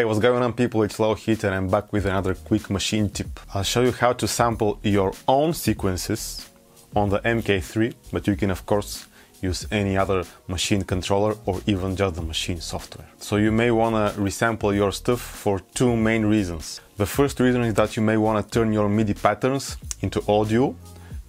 Hey, what's going on people, it's Low Heat and I'm back with another quick Maschine tip. I'll show you how to sample your own sequences on the MK3, but you can of course use any other Maschine controller or even just the Maschine software. So you may want to resample your stuff for two main reasons. The first reason is that you may want to turn your MIDI patterns into audio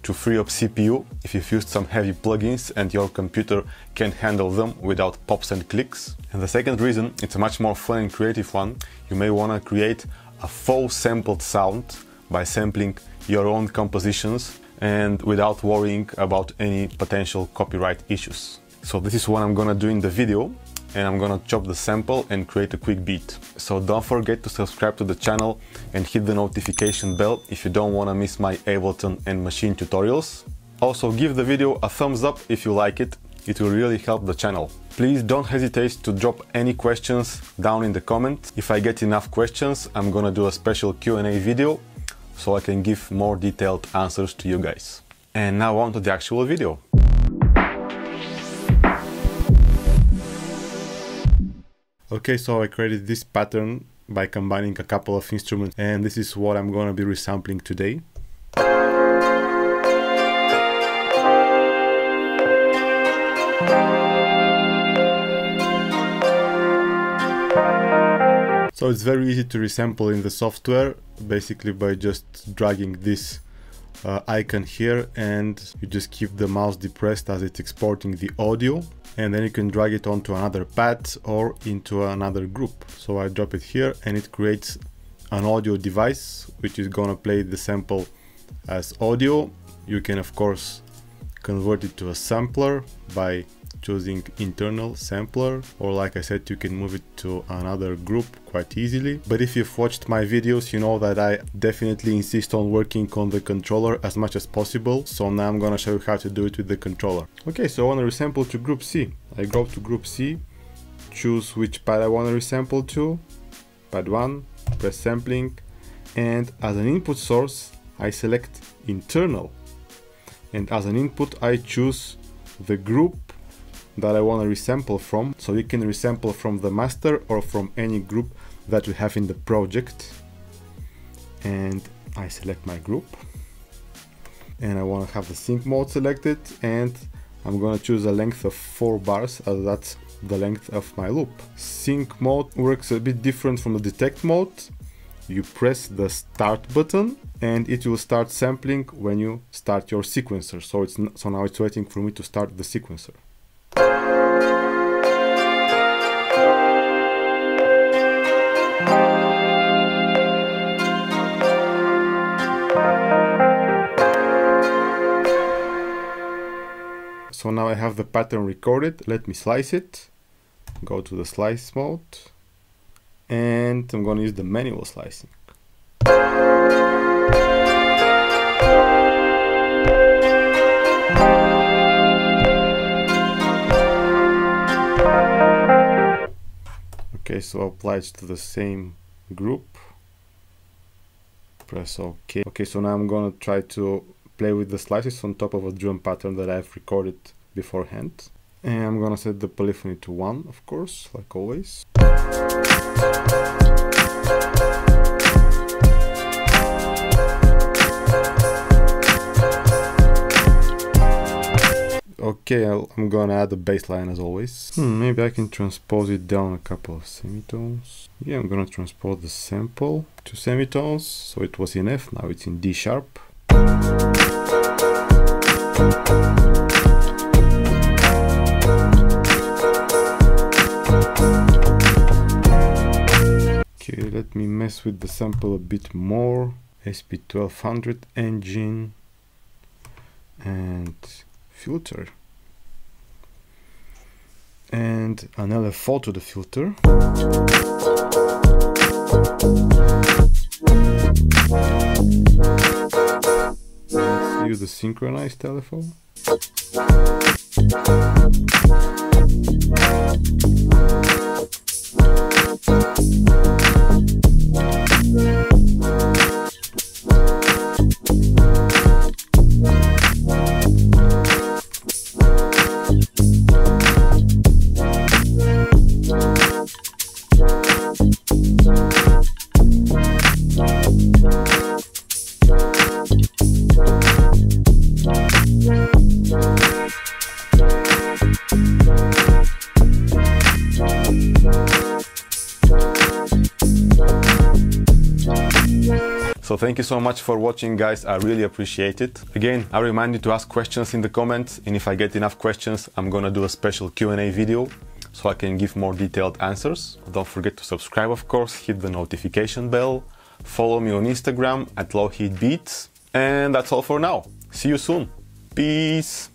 to free up CPU if you've used some heavy plugins and your computer can't handle them without pops and clicks. And the second reason, it's a much more fun and creative one, you may want to create a full sampled sound by sampling your own compositions and without worrying about any potential copyright issues. So this is what I'm gonna do in the video and I'm gonna chop the sample and create a quick beat. So don't forget to subscribe to the channel and hit the notification bell if you don't wanna miss my Ableton and Maschine tutorials. Also give the video a thumbs up if you like it, it will really help the channel. Please don't hesitate to drop any questions down in the comments. If I get enough questions, I'm gonna do a special Q&A video so I can give more detailed answers to you guys. And now on to the actual video. Okay, so I created this pattern by combining a couple of instruments and this is what I'm gonna be resampling today. So it's very easy to resample in the software, basically by just dragging this uh, icon here and you just keep the mouse depressed as it's exporting the audio and then you can drag it onto another pad or into another group. So I drop it here and it creates an audio device which is gonna play the sample as audio. You can of course convert it to a sampler by choosing internal sampler or like I said you can move it to another group quite easily. But if you've watched my videos you know that I definitely insist on working on the controller as much as possible. So now I'm gonna show you how to do it with the controller. Okay so I want to resample to group C. I go to group C choose which pad I want to resample to pad 1 press sampling and as an input source I select internal. And as an input I choose the group that I want to resample from. So you can resample from the master or from any group that you have in the project. And I select my group. And I want to have the sync mode selected and I'm going to choose a length of 4 bars as that's the length of my loop. Sync mode works a bit different from the detect mode. You press the start button and it will start sampling when you start your sequencer. So it's so now it's waiting for me to start the sequencer. I have the pattern recorded. Let me slice it. Go to the slice mode. And I'm going to use the manual slicing. Okay, so apply it to the same group. Press OK. Okay, so now I'm gonna try to play with the slices on top of a drum pattern that I've recorded beforehand. And I'm gonna set the polyphony to 1, of course, like always. Okay, i am gonna add the bass line as always. Hmm, maybe I can transpose it down a couple of semitones. Yeah, I'm gonna transpose the sample two semitones. So it was in F, now it's in D sharp. Let me mess with the sample a bit more. SP1200 engine and filter and another LFO to the filter. Let's use the synchronized telephone. thank you so much for watching guys, I really appreciate it. Again, I remind you to ask questions in the comments and if I get enough questions, I'm gonna do a special Q&A video so I can give more detailed answers. Don't forget to subscribe of course, hit the notification bell, follow me on Instagram at lowheatbeats and that's all for now. See you soon. Peace.